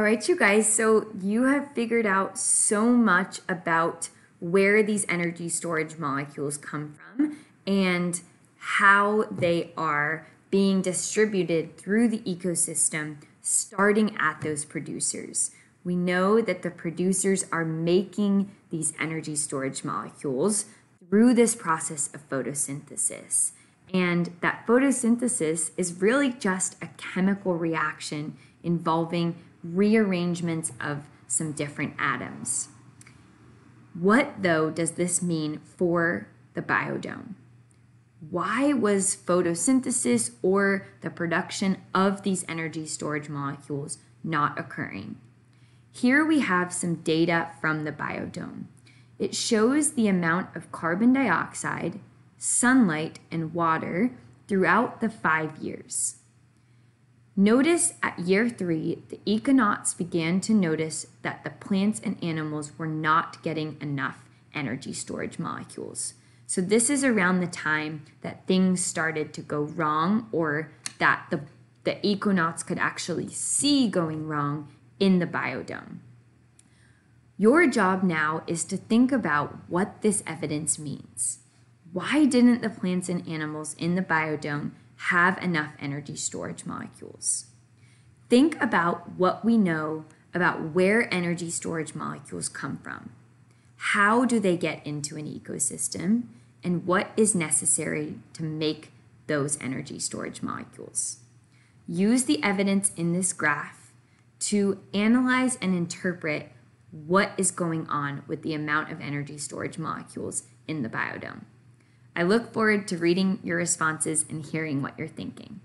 All right, you guys, so you have figured out so much about where these energy storage molecules come from and how they are being distributed through the ecosystem, starting at those producers. We know that the producers are making these energy storage molecules through this process of photosynthesis. And that photosynthesis is really just a chemical reaction involving rearrangements of some different atoms. What, though, does this mean for the biodome? Why was photosynthesis or the production of these energy storage molecules not occurring? Here we have some data from the biodome. It shows the amount of carbon dioxide, sunlight, and water throughout the five years. Notice at year three, the econauts began to notice that the plants and animals were not getting enough energy storage molecules. So, this is around the time that things started to go wrong or that the, the econauts could actually see going wrong in the biodome. Your job now is to think about what this evidence means. Why didn't the plants and animals in the biodome have enough energy storage molecules? Think about what we know about where energy storage molecules come from. How do they get into an ecosystem? And what is necessary to make those energy storage molecules? Use the evidence in this graph to analyze and interpret what is going on with the amount of energy storage molecules in the biodome. I look forward to reading your responses and hearing what you're thinking.